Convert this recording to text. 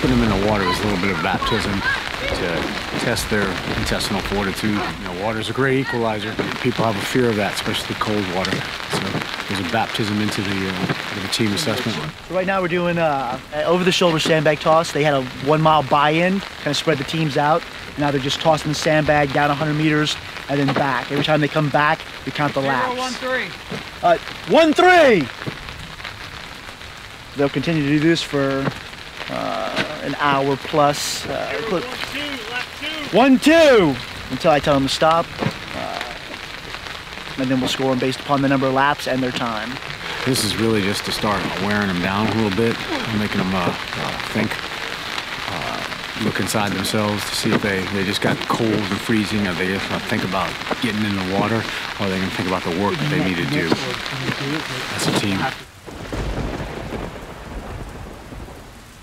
putting them in the water is a little bit of baptism to test their intestinal fortitude. You know, water is a great equalizer. People have a fear of that, especially cold water. So there's a baptism into the, uh, the team assessment. So right now we're doing uh, an over-the-shoulder sandbag toss. They had a one-mile buy-in, kind of spread the teams out. Now they're just tossing the sandbag down 100 meters and then back. Every time they come back, we count the laps. One three. Uh, one three. They'll continue to do this for an hour plus. Uh, cl- one two until I tell them to stop, uh, and then we'll score them based upon the number of laps and their time. This is really just to start wearing them down a little bit, making them uh, uh, think, uh, look inside themselves to see if they, they just got cold and freezing, or they just uh, think about getting in the water, or they can think about the work that they need to do as a team.